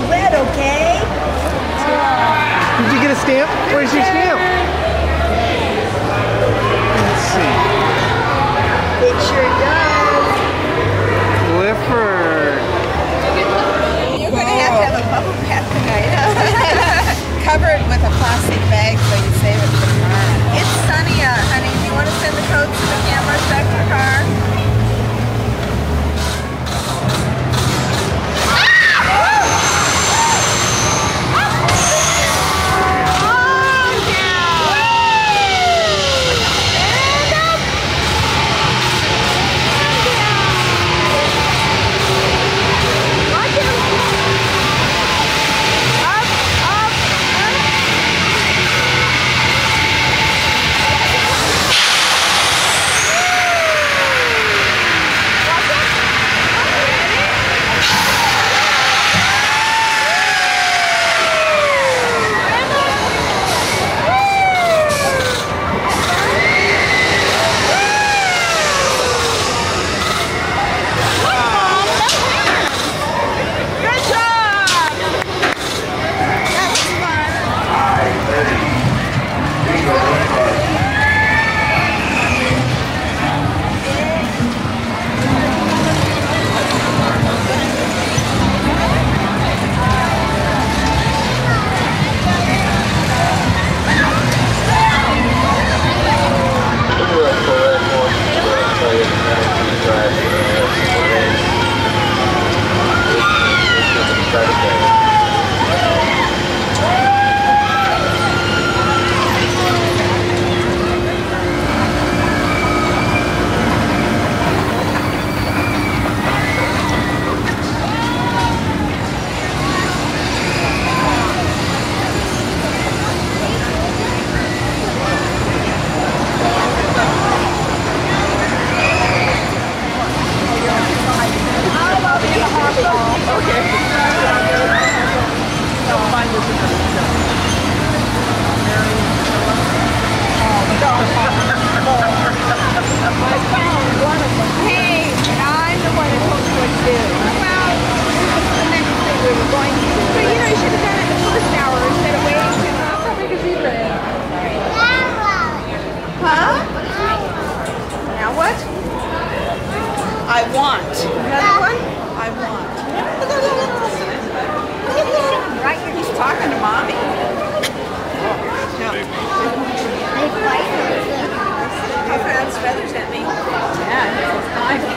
the wet, okay? Did you get a stamp? Where's your stamp? Let's see. It sure does. Clifford. You're going to have to have a bubble bath tonight, huh? Covered with a plastic bag so you save it I want. Another one? I want. Right, he's talking to mommy. No. He flatters feathers at me. Yeah, I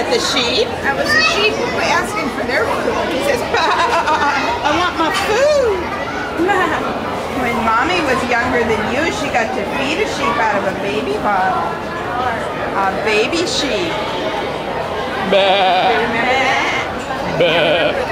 it the sheep? I was the sheep asking for their food. He says, I want my food. When mommy was younger than you, she got to feed a sheep out of a baby bottle. A baby sheep. Bah. Bah.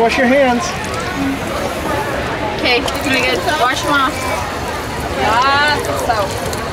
wash your hands. Okay, you're gonna get wash them off. Ah,